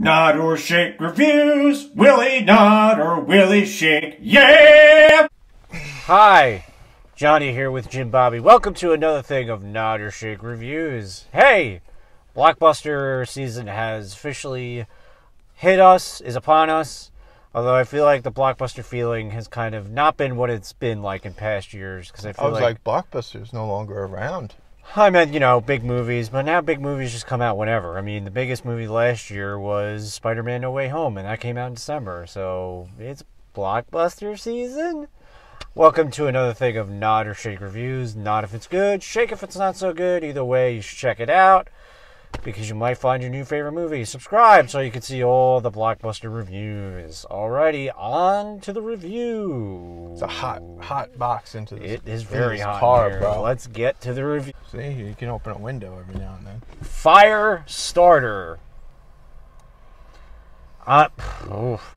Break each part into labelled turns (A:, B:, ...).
A: Nod or shake reviews. Willie nod or Willie shake. Yeah!
B: Hi, Johnny here with Jim Bobby. Welcome to another thing of Nod or Shake reviews. Hey, blockbuster season has officially hit us, is upon us. Although I feel like the blockbuster feeling has kind of not been what it's been like in past years. Because I feel
C: I was
B: like,
C: like, Blockbuster's no longer around.
B: I meant you know big movies, but now big movies just come out whenever. I mean, the biggest movie last year was Spider-Man: No Way Home, and that came out in December. So it's blockbuster season. Welcome to another thing of Nod or Shake reviews. Nod if it's good, shake if it's not so good. Either way, you should check it out because you might find your new favorite movie. Subscribe so you can see all the blockbuster reviews. Alrighty, on to the review.
C: It's a hot, hot box into this.
B: It is very hot
C: car,
B: here.
C: bro.
B: Let's get to the review.
C: See, you can open a window every now and then.
B: Fire starter. Uh.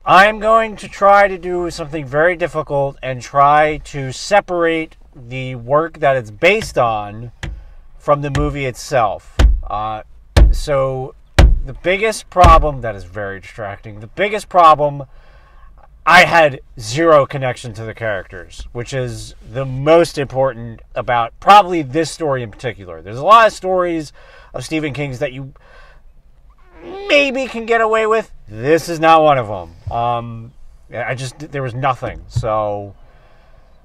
B: I'm going to try to do something very difficult and try to separate the work that it's based on from the movie itself. Uh, so, the biggest problem that is very distracting. The biggest problem I had zero connection to the characters, which is the most important about probably this story in particular. There's a lot of stories of Stephen King's that you maybe can get away with. This is not one of them. Um, I just there was nothing. So,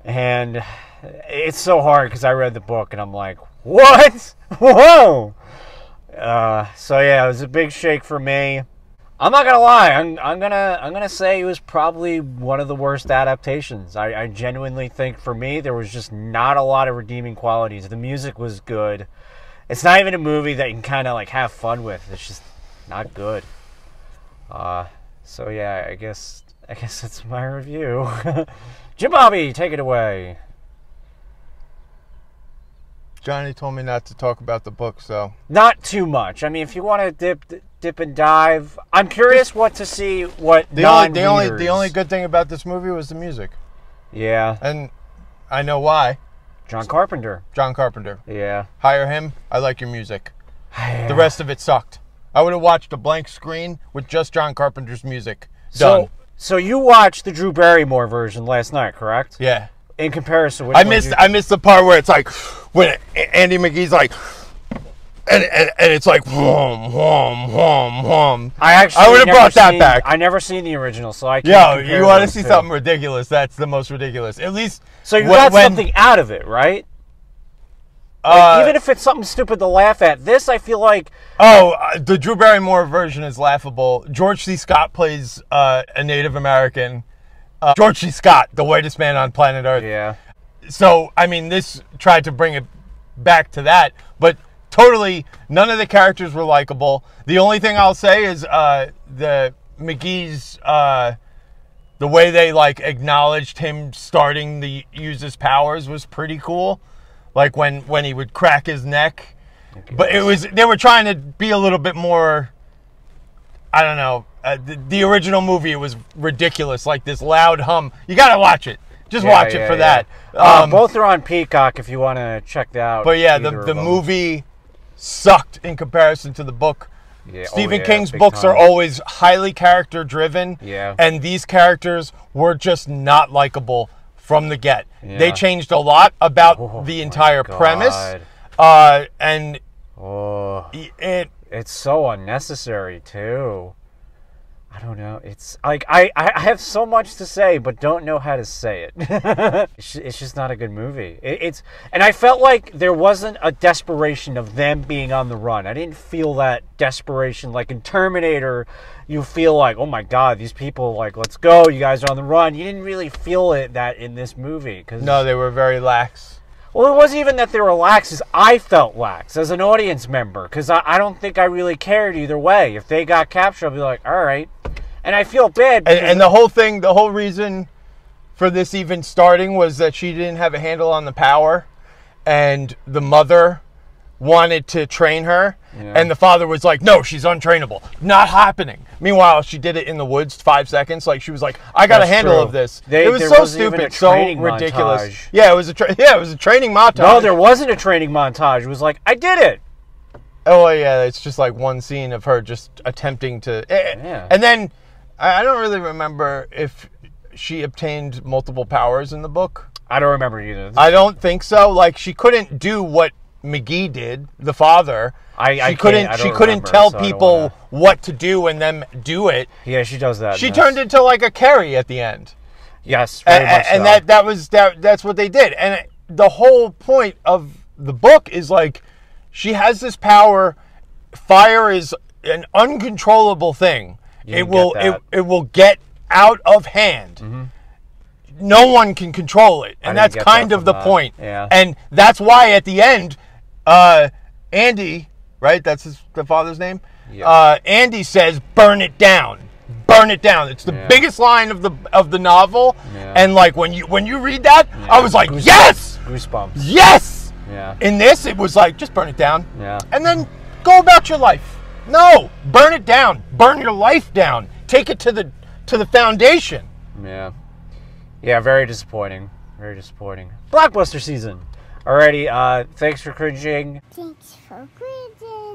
B: and it's so hard because I read the book and I'm like, what? Whoa! Uh, so yeah, it was a big shake for me. I'm not gonna lie. I'm, I'm gonna I'm gonna say it was probably one of the worst adaptations. I, I genuinely think for me there was just not a lot of redeeming qualities. The music was good. It's not even a movie that you can kind of like have fun with. It's just not good. Uh, so yeah, I guess I guess that's my review. Jim Bobby, take it away.
C: Johnny told me not to talk about the book, so
B: Not too much. I mean, if you want to dip dip and dive, I'm curious what to see. What
C: the only the only the only good thing about this movie was the music,
B: yeah,
C: and I know why.
B: John Carpenter.
C: John Carpenter,
B: Yeah.
C: hire him. I like your music. The rest of it sucked. I would have watched a blank screen with just John Carpenter's music. Done.
B: So, so you watched the Drew Barrymore version last night, correct?
C: yeah.
B: In comparison,
C: I missed I missed the part where it's like when Andy McGee's like and, and, and it's like whom whom whom whom.
B: I actually
C: I would have brought that back.
B: I never seen the original, so I can't.
C: Yo, you want to see
B: two.
C: something ridiculous? That's the most ridiculous. At least
B: So you
C: when-
B: got
C: when-
B: something out of it, right? Like,
C: uh,
B: even if it's something stupid to laugh at, this I feel like
C: Oh, uh, the Drew Barrymore version is laughable. George C. Scott plays uh, a Native American. Uh, George C. Scott, the whitest man on planet Earth.
B: yeah.
C: So, I mean, this tried to bring it back to that, but totally none of the characters were likable. The only thing I'll say is uh, the McGee's uh, the way they like acknowledged him starting to use his powers was pretty cool. Like when when he would crack his neck, but it was they were trying to be a little bit more. I don't know. Uh, the, the original movie it was ridiculous, like this loud hum. You gotta watch it. Just
B: Yeah,
C: watch
B: yeah,
C: it for
B: yeah.
C: that.
B: Uh,
C: Um,
B: both are on Peacock if you want to check that out.
C: but yeah, the, the movie sucked in comparison to the book.
B: Yeah, oh
C: Stephen
B: yeah,
C: King's books
B: time.
C: are always highly character driven.
B: Yeah.
C: And these characters were just not likable from the get. They changed a lot about
B: Oh
C: the entire premise. Uh, and
B: Oh,
C: it
B: it's so unnecessary too. I don't know. It's like I, I have so much to say, but don't know how to say it. it's, it's just not a good movie. It, it's and I felt like there wasn't a desperation of them being on the run. I didn't feel that desperation like in Terminator. You feel like, oh my god, these people like, let's go, you guys are on the run. You didn't really feel it that in this movie because
C: no, they were very lax.
B: well, it wasn't even that they were lax. As I felt lax as an audience member because I, I don't think I really cared either way. If they got captured, I'd be like, all right. And I feel bad.
C: And, and the whole thing, the whole reason for this even starting was that she didn't have a handle on the power, and the mother wanted to train her,
B: Yeah.
C: and the father was like, "No, she's untrainable, not happening." Meanwhile, she did it in the woods, five seconds. Like she was like, "I got
B: That's
C: a handle
B: true.
C: of this."
B: They-
C: it was so stupid, so ridiculous.
B: montage.
C: Yeah, it was a tra- yeah, it was a training montage.
B: no, there wasn't a training montage. It was like, I did it.
C: Oh yeah, it's just like one scene of her just attempting to, eh,
B: Yeah.
C: and then I I don't really remember if she obtained multiple powers in the book.
B: I don't remember either.
C: I don't think so. Like she couldn't do what McGee did, the father.
B: I-
C: she
B: I can't-
C: couldn't. She couldn't
B: remember,
C: tell
B: so
C: people
B: wanna-
C: what to do and then do it.
B: yeah, she does that.
C: She turned into like a Carrie at the end.
B: Yes,
C: A-
B: very
C: a-
B: much
C: and
B: so.
C: that that was that that's what they did and the whole point of the book is like she has this power fire is an uncontrollable thing
B: You
C: it will it, it will get out of hand no one can control it and that's kind
B: that
C: of the
B: that.
C: point
B: Yeah.
C: and that's why at the end uh andy right that's his the father's name
B: Yeah.
C: uh andy says burn it down burn it down it's the
B: Yeah.
C: biggest line of the of the novel
B: Yeah.
C: and like when you when you read that i was like
B: Goosebumps.
C: yes
B: Goosebumps.
C: yes
B: Yeah.
C: in this it was like just burn it down
B: Yeah.
C: and then go about your life no burn it down burn your life down take it to the to the foundation
B: Yeah. Yeah, very disappointing. Very disappointing. Blockbuster season. Alrighty, uh, thanks for cringing.
D: Thanks for grading.